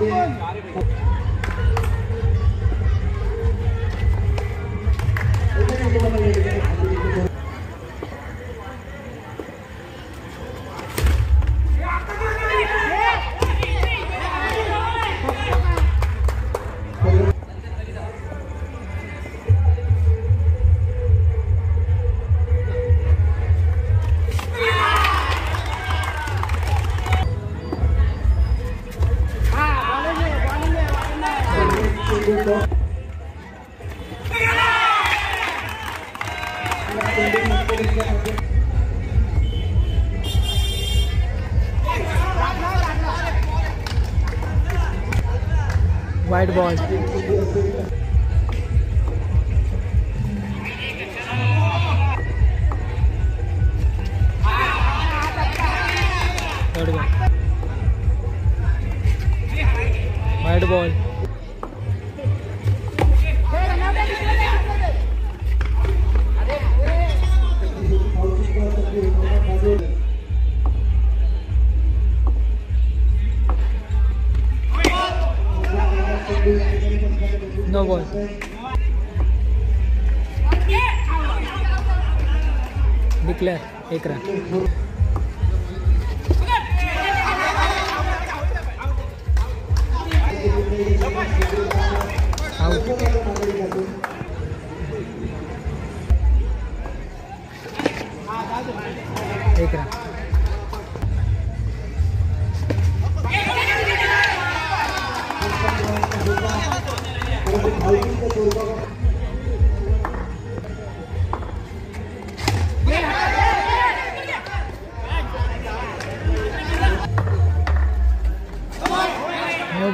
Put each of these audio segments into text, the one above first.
लिए white ball. White ball. Declare एक run. एक रन. नो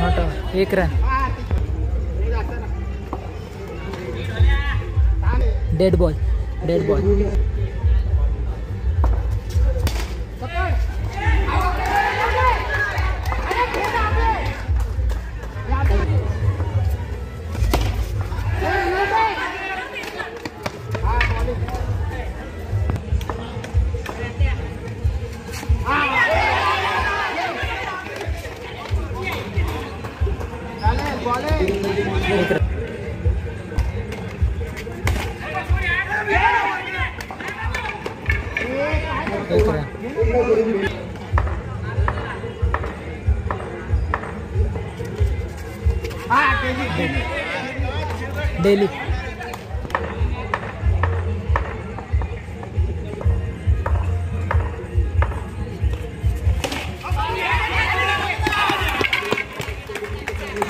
नॉट आउट एक run dead ball dead ball daily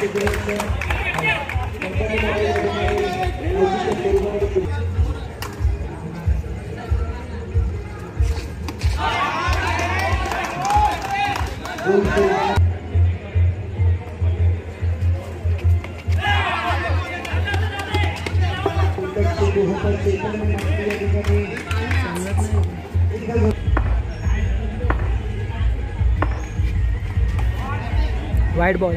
Thank you. Run डेली white ball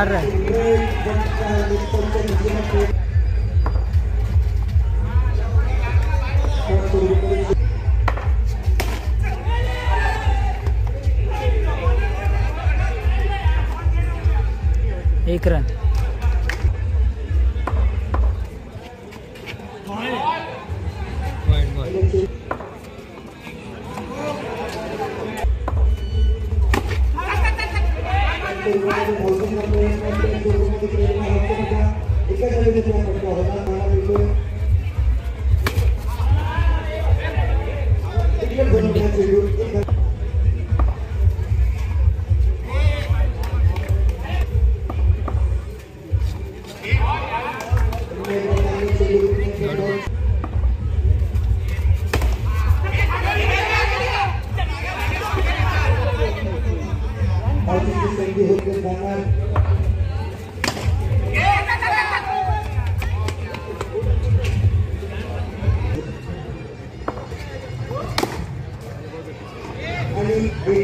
या ठिकाणी धाव चार रन एक रन संधी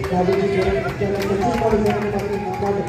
Kali ini kita akan mencoba untuk mengembangkan